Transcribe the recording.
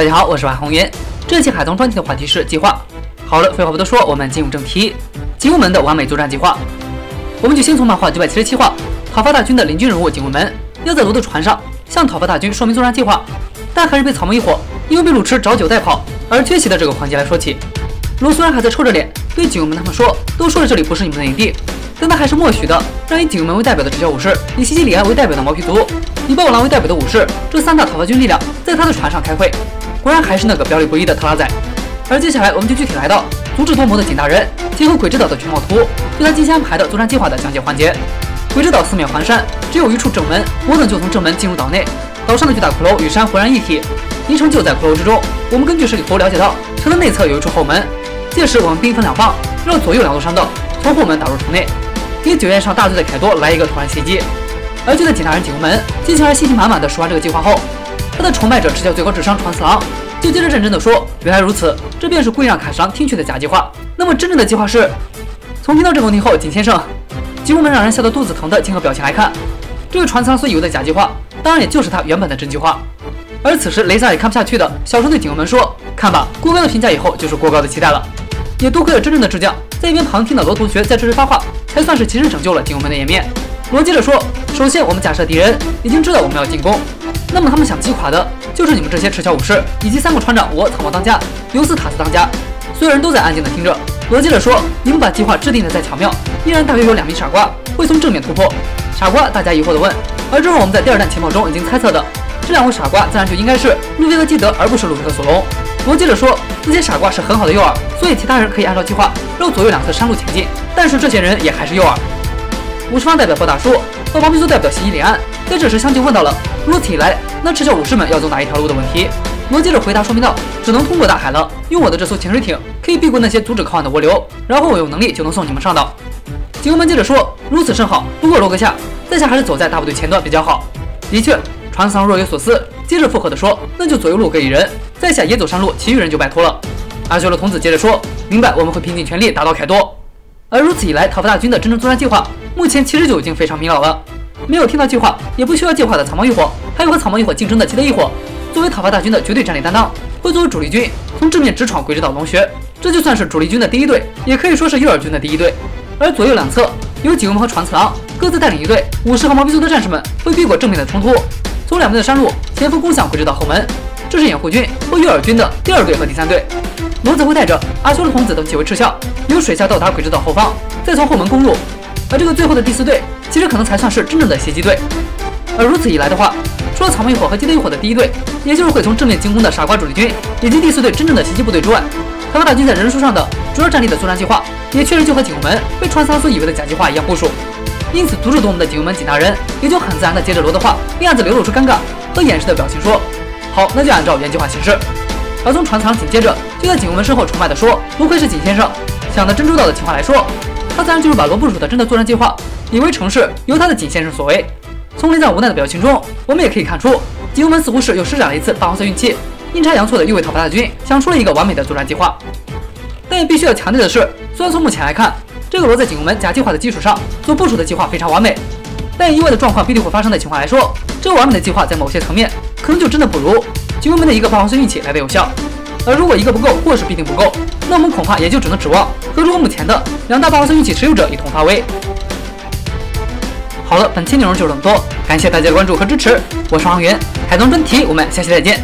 大家好，我是马红云。这期海东专题的话题是计划。好了，废话不多说，我们进入正题。警卫门的完美作战计划，我们就先从漫画九百七十七话，讨伐大军的领军人物警卫门要在罗的船上向讨伐大军说明作战计划，但还是被草帽一伙因为被路痴找酒带跑而缺席的这个环节来说起。罗虽然还在臭着脸对警卫门他们说，都说了这里不是你们的营地。但他还是默许的，让以警卫门为代表的直销武士，以西西里安为代表的毛皮族，以暴狼为代表的武士，这三大讨伐军力量在他的船上开会。果然还是那个表里不一的特拉仔。而接下来我们就具体来到足智多谋的井大人，结合鬼之岛的全貌图，对他精心安排的作战计划的讲解环节。鬼之岛四面环山，只有一处正门，我等就从正门进入岛内。岛上的巨大骷髅与山浑然一体，营城就在骷髅之中。我们根据设计图了解到，城的内侧有一处后门，届时我们兵分两方，让左右两座山道从后门打入城内。给酒宴上大醉的凯多来一个突然袭击，而就在检查人警卫门接下来信心满满的说完这个计划后，他的崇拜者赤教最高智商传次郎就接着认真的说：“原来如此，这便是故意让凯商听取的假计划。那么真正的计划是……”从听到这个问题后，景先生警卫门让人笑得肚子疼的惊愕表情来看，这位传次郎所以为的假计划，当然也就是他原本的真计划。而此时雷萨也看不下去的小声对警卫们说：“看吧，过高的评价以后就是过高的期待了。”也多亏了真正的智将在一边旁听的罗同学在这时发话。才算是及时拯救了警卫门的颜面。罗接着说：“首先，我们假设敌人已经知道我们要进攻，那么他们想击垮的就是你们这些持枪武士以及三个船长。我草帽当家，尤斯塔斯当家。”所有人都在安静的听着。罗接着说：“你们把计划制定的再巧妙，依然大约有两名傻瓜会从正面突破。傻瓜？”大家疑惑的问。而正如我们在第二弹情报中已经猜测的，这两位傻瓜自然就应该是路飞和基德，而不是路飞和索隆。罗接着说：“那些傻瓜是很好的诱饵，所以其他人可以按照计划绕左右两侧山路前进。但是这些人也还是诱饵。”武士方代表波大叔和王皮苏代表西西里安在这时相继问到了如此一来，那赤脚武士们要走哪一条路的问题。罗接着回答说明道：“只能通过大海了，用我的这艘潜水艇可以避过那些阻止靠岸的涡流，然后我有能力就能送你们上岛。”警卫们接着说：“如此甚好，不过罗阁下，在下还是走在大部队前端比较好。”的确，船舱若有所思，接着附和地说：“那就左右路各一人。”在下也走山路，其余人就拜托了。阿修罗童子接着说：“明白，我们会拼尽全力打倒凯多。”而如此一来，讨伐大军的真正作战计划，目前其实就已经非常明了了。没有听到计划，也不需要计划的草帽一伙，还有和草帽一伙竞争的其他一伙，作为讨伐大军的绝对战力担当，会作为主力军从正面直闯鬼之岛龙穴。这就算是主力军的第一队，也可以说是诱饵军的第一队。而左右两侧有警卫们和传次郎各自带领一队武士和毛皮族的战士们，会避过正面的冲突，从两边的山路前锋攻向鬼之岛后门。这是掩护军或诱饵军的第二队和第三队，罗子会带着阿修罗童子等几位赤鞘，由水下到达鬼之岛后方，再从后门攻入。而这个最后的第四队，其实可能才算是真正的袭击队。而如此一来的话，除了草莓一伙和基德一伙的第一队，也就是会从正面进攻的傻瓜主力军，以及第四队真正的袭击部队之外，讨伐大军在人数上的主要战力的作战计划，也确实就和警卫门被传桑所以为的假计划一样部署。因此，阻止夺门的警卫门景大人也就很自然的接着罗的话，一样子流露出尴尬和掩饰的表情说。好，那就按照原计划行事。而从船舱紧接着就在警卫门身后崇拜地说：“不愧是景先生，想的真周到的情况来说，他自然就是把罗部署的真的作战计划以为城市由他的景先生所为。”从林在无奈的表情中，我们也可以看出，警卫门似乎是又施展了一次霸王色运气，阴差阳错的又为讨伐大军想出了一个完美的作战计划。但也必须要强调的是，虽然从目前来看，这个罗在警卫门假计划的基础上所部署的计划非常完美，但以意外的状况必定会发生的情况来说，这个完美的计划在某些层面。可能就真的不如警卫门的一个霸王色运气来的有效，而如果一个不够，或是必定不够，那我们恐怕也就只能指望和如果目前的两大霸王色运气持有者一同发威。好了，本期内容就这么多，感谢大家的关注和支持，我是王源，海东专题，我们下期再见。